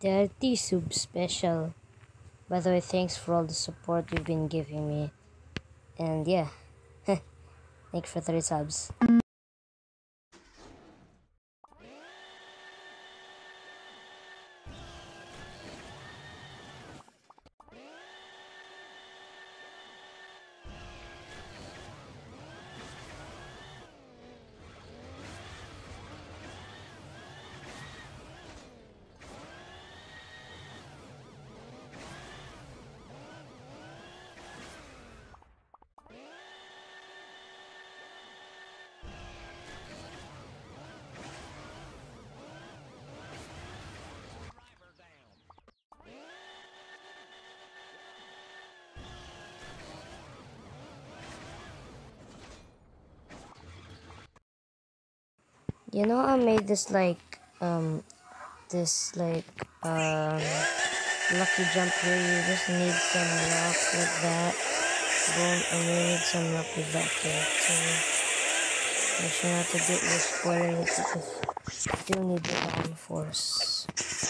30 sub special. By the way, thanks for all the support you've been giving me. And yeah, thanks for 30 subs. You know, I made this like, um, this like, um, lucky jump here. You just need some rock like that. Boom, and you need some rock with that here too. Make sure not to get your spoiler because you do need the downforce.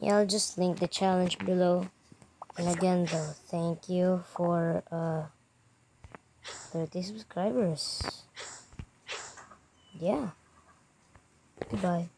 Yeah, I'll just link the challenge below. And again though, thank you for uh 30 subscribers. Yeah. Goodbye.